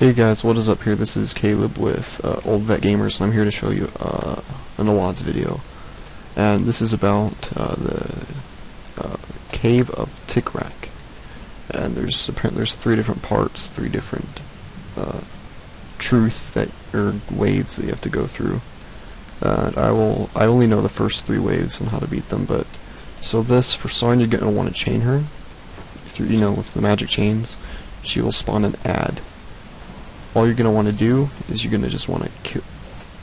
Hey guys, what is up here? This is Caleb with uh, Old Vet Gamers, and I'm here to show you uh, an Allods video. And this is about uh, the uh, Cave of Tka Rik. And there's apparently there's three different parts, three different uh, truths that or waves that you have to go through. I will I only know the first three waves and how to beat them, but so this for Sarn you're gonna want to chain her through you know with the magic chains. She will spawn an ad all you're going to want to do is you're going to just want to,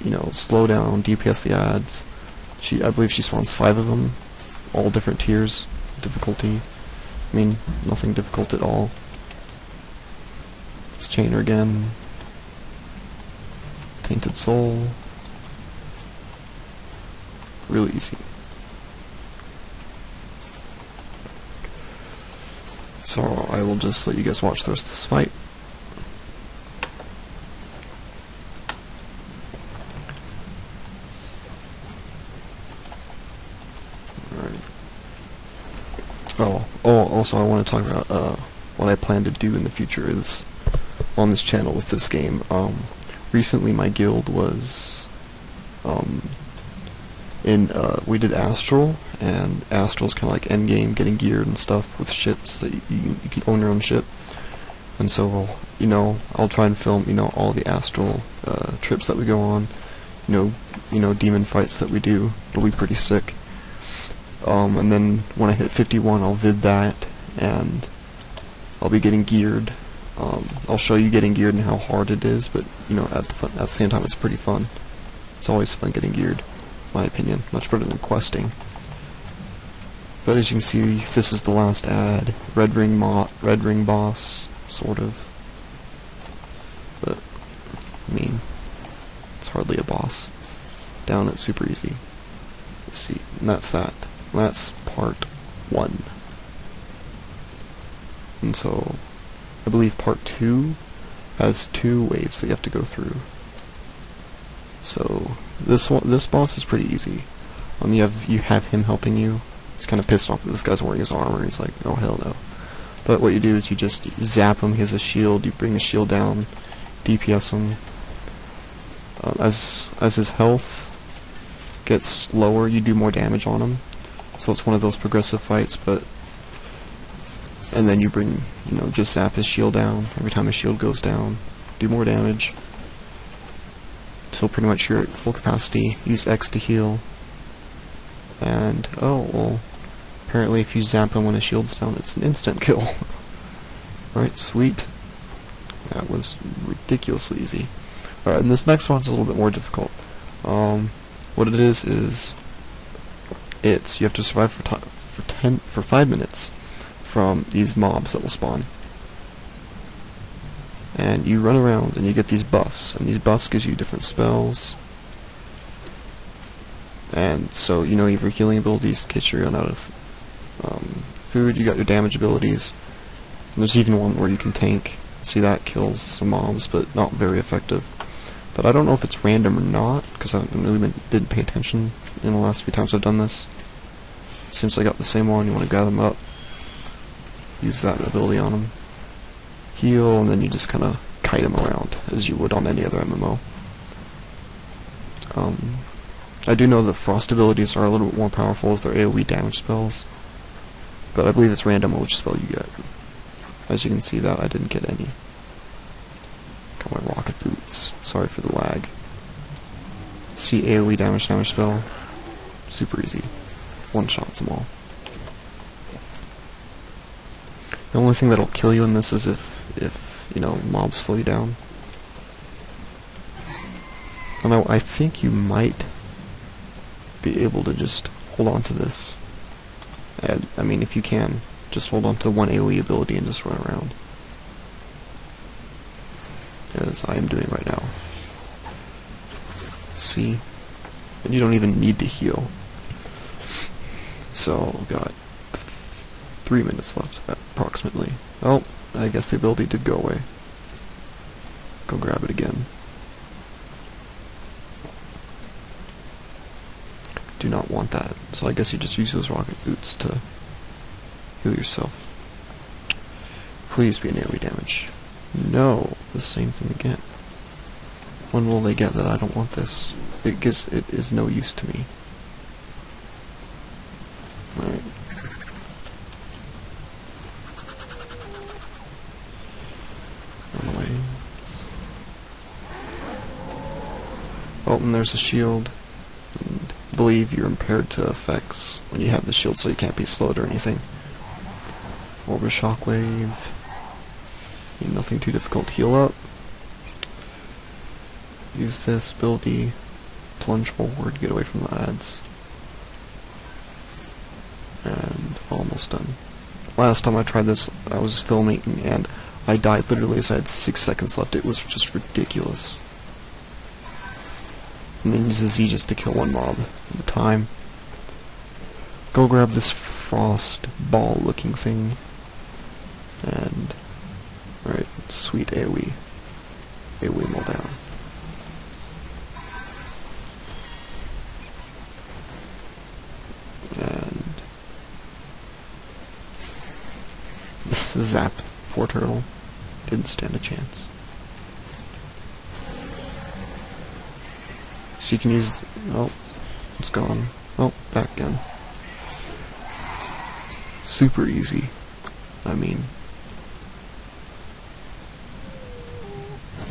you know, slow down, DPS the ads. She, I believe she spawns five of them, all different tiers, difficulty. I mean, nothing difficult at all. Let's chain her again. Tainted Soul. Really easy. So I will just let you guys watch the rest of this fight. Oh, oh, also I want to talk about uh, what I plan to do in the future is on this channel with this game. Um, recently my guild was um, in, uh, we did Astral, and Astral's kind of like endgame, getting geared and stuff with ships that you, you, you can own your own ship. And so, you know, I'll try and film, you know, all the Astral uh, trips that we go on, you know, you know, demon fights that we do. It'll be pretty sick. Um, and then when I hit 51, I'll vid that, and I'll be getting geared. Um, I'll show you getting geared and how hard it is, but you know, at the, fun, at the same time, it's pretty fun. It's always fun getting geared, my opinion. Much better than questing. But as you can see, this is the last ad. Red ring mo red ring boss, sort of. But I mean, it's hardly a boss. Down it super easy. Let's see, and that's that. That's part one. And so, I believe part two has two waves that you have to go through. So this one, this boss is pretty easy. Um, you have you have him helping you. He's kind of pissed off that this guy's wearing his armor. He's like, oh hell no. But what you do is you just zap him. He has a shield. You bring his shield down, DPS him. Uh, as as his health gets lower, you do more damage on him. So it's one of those progressive fights, but and then you bring, you know, just zap his shield down. Every time his shield goes down, do more damage. Till pretty much you're at full capacity. Use X to heal. And, oh, well, apparently if you zap him when his shield's down, it's an instant kill. right, sweet. That was ridiculously easy. Alright, and this next one's a little bit more difficult. Um, what it is is it's you have to survive for for ten for five minutes from these mobs that will spawn. And you run around and you get these buffs, and these buffs gives you different spells. And so you know you have your healing abilities in case you run out of um, food. You got your damage abilities. And there's even one where you can tank. See that kills some mobs, but not very effective. But I don't know if it's random or not, because I haven't really been, didn't pay attention in the last few times I've done this. Since I got the same one, you want to gather them up, use that ability on them, heal, and then you just kind of kite them around as you would on any other MMO. Um, I do know that frost abilities are a little bit more powerful as their AoE damage spells, but I believe it's random which spell you get. As you can see that I didn't get any. Got my rocket boots. Sorry for the lag. See AoE damage damage spell. Super easy one-shots them all. The only thing that'll kill you in this is if, if you know, mobs slow you down. Although I think you might be able to just hold on to this. And, I mean, if you can, just hold on to one AoE ability and just run around. As I am doing right now. See? And you don't even need to heal. So, got three minutes left, approximately. Oh, I guess the ability did go away. Go grab it again. Do not want that. So I guess you just use those rocket boots to heal yourself. Please be an AoE damage. No, the same thing again. When will they get that I don't want this? Because it is no use to me. Oh, and there's a shield. And believe you're impaired to effects when you have the shield, so you can't be slowed or anything. Orb of Shockwave. Nothing too difficult. Heal up. Use this ability. Plunge forward, get away from the ads. And almost done. Last time I tried this, I was filming and I died literally as I had six seconds left. It was just ridiculous. And then use the Z just to kill one mob at a time. Go grab this frost ball looking thing. And right, sweet AoE. AoE mill down. And zap poor turtle. Didn't stand a chance. So you can use oh it's gone. Oh, back again. Super easy. I mean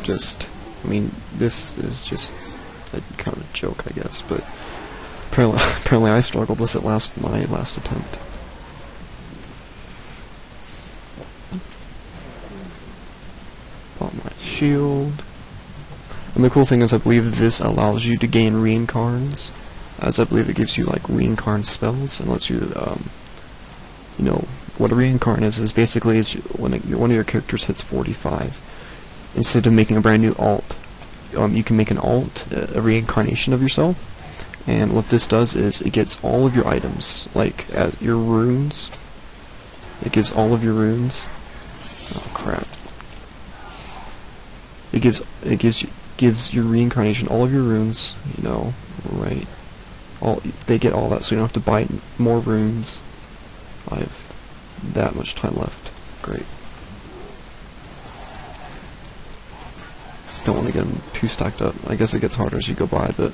just I mean this is just a kind of a joke I guess, but apparently apparently I struggled with it last my last attempt. Bought my shield. And the cool thing is I believe this allows you to gain reincarns, as I believe it gives you like reincarn spells and lets you, um, you know, what a reincarn is is basically is when one of your characters hits 45, instead of making a brand new alt, um, you can make an alt, a reincarnation of yourself, and what this does is it gets all of your items, like as your runes. It gives all of your runes. Oh crap! It gives it gives you gives your reincarnation all of your runes, you know, right? All they get all that, so you don't have to buy more runes. I have that much time left. Great. Don't want to get them too stacked up. I guess it gets harder as you go by, but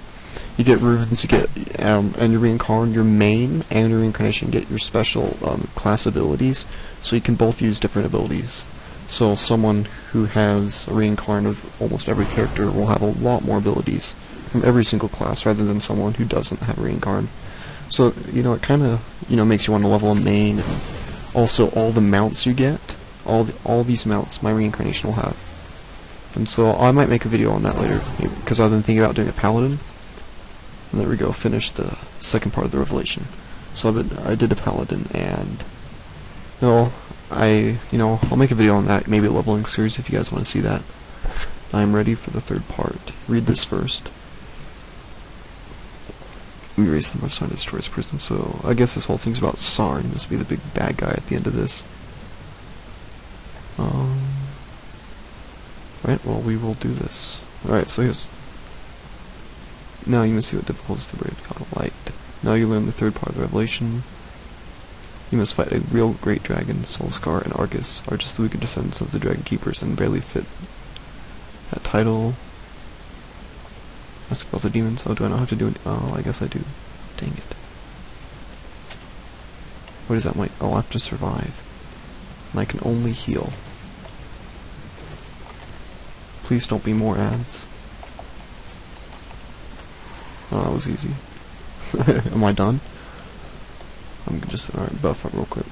you get runes, you get um, and your reincarn, your main and your reincarnation get your special um, class abilities, so you can both use different abilities. So someone who has a reincarn of almost every character will have a lot more abilities from every single class rather than someone who doesn't have a reincarn. So, you know, it kind of, you know, makes you want to level a main and also all the mounts you get, all the, all these mounts my reincarnation will have. And so I might make a video on that later because I've been thinking about doing a paladin. And there we go, finish the second part of the revelation. So I've been, I did a paladin and you know, I, you know, I'll make a video on that, maybe a leveling series if you guys want to see that. I'm ready for the third part. Read this first. We raise the Mark destroys prison, so I guess this whole thing's about Sarn. He must be the big bad guy at the end of this. Um, right, well, we will do this. Alright, so here's... Now you must see what difficulties the brave god light. Now you learn the third part of the revelation. You must fight a real great dragon. Solskar and Argus are just the weaker descendants of the Dragon Keepers and barely fit that title. Ask about the demons. Oh, do I know how to do it? Oh, I guess I do. Dang it. What is that? My oh, I have to survive. And I can only heal. Please don't be more ads. Oh, that was easy. Am I done? Just alright, buff up real quick.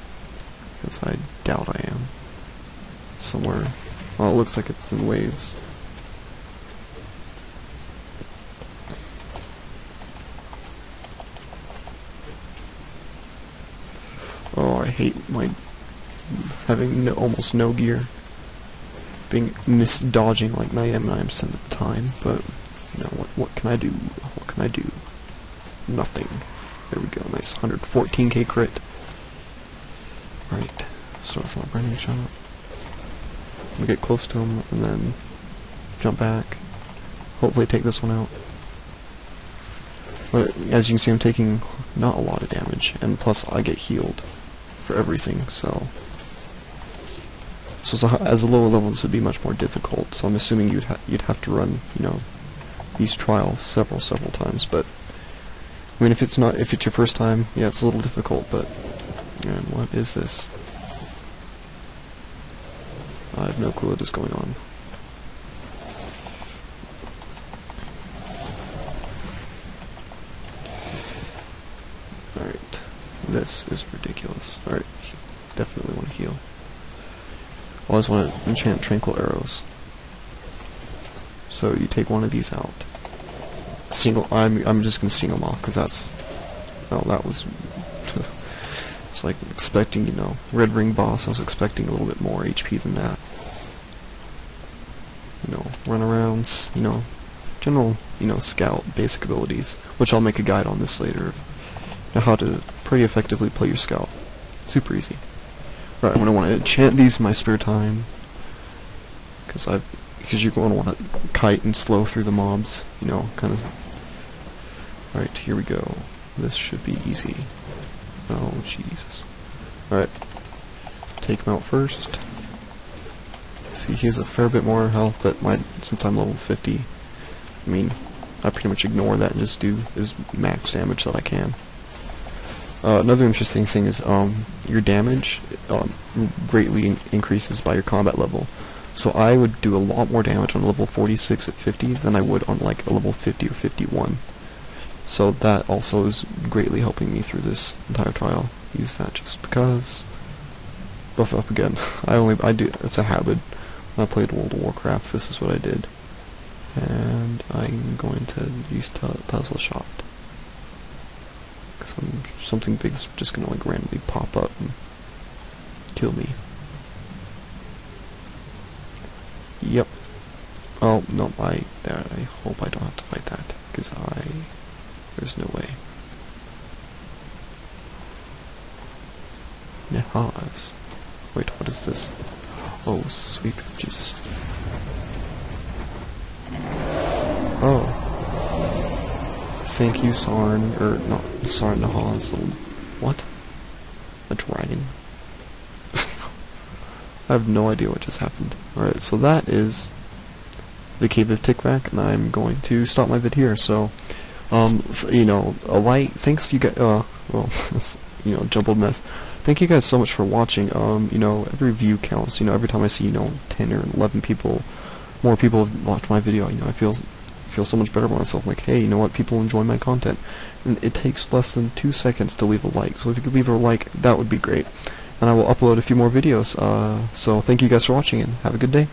Because I doubt I am. Somewhere. Well, it looks like it's in waves. Oh, I hate my having no, almost no gear. Being mis-dodging like 99% of the time, but, you know, what, what can I do? What can I do? Nothing. We go, nice 114k crit. Right, start with my branding shot. Gonna get close to him and then jump back. Hopefully take this one out. But as you can see I'm taking not a lot of damage, and plus I get healed for everything, so... So as a, as a lower level, this would be much more difficult. So I'm assuming you'd ha you'd have to run, you know, these trials several several times. But I mean, if it's not if it's your first time, yeah, it's a little difficult. But and what is this? I have no clue what is going on. Alright. This is ridiculous. Alright. Definitely want to heal. Always want to enchant Tranquil Arrows. So you take one of these out. Single. I'm. I'm just gonna single them off because that's. Oh, that was. it's like expecting, you know, Red Ring boss. I was expecting a little bit more HP than that. You know, run arounds. You know, general. You know, scout basic abilities, which I'll make a guide on this later. Of, how to pretty effectively play your scout. Super easy. Right, I'm gonna want to enchant these in my spare time. Because I've, because you're going to want to kite and slow through the mobs, you know, kind of. Alright, here we go. This should be easy. Oh, Jesus. Alright. Take him out first. See, he has a fair bit more health, but my, since I'm level 50, I mean, I pretty much ignore that and just do as max damage that I can. Uh, another interesting thing is um, your damage um, greatly in increases by your combat level. So I would do a lot more damage on level 46 at 50 than I would on like a level 50 or 51. So that also is greatly helping me through this entire trial. Use that just because. Buff up again. I only I do it's a habit. When I played World of Warcraft, this is what I did. And I'm going to use Tesla Shot some something big's just gonna like randomly pop up and kill me. Yep. Oh no, I I hope I don't have to fight that because I there's no way. Nahaz. Wait, what is this? Oh, sweet Jesus. Oh. Thank you, Sarn, or not Sarn Nahaz. What? A dragon? I have no idea what just happened. Alright, so that is the Cave of Tka Rik, and I'm going to stop my vid here. So, um, you know, a light, thanks you guys, uh, well, you know, jumbled mess. Thank you guys so much for watching. Um, you know, every view counts. You know, every time I see, you know, 10 or 11 people, more people watch my video, you know, I feel feel so much better about myself. Like, hey, you know what? People enjoy my content. And it takes less than two seconds to leave a like. So if you could leave a like, that would be great. And I will upload a few more videos. Uh, so thank you guys for watching and have a good day.